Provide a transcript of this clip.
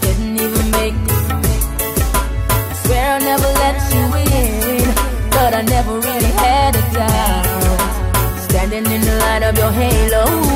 Couldn't even make I swear I'll never let you in, but I never really had a doubt. Standing in the light of your halo.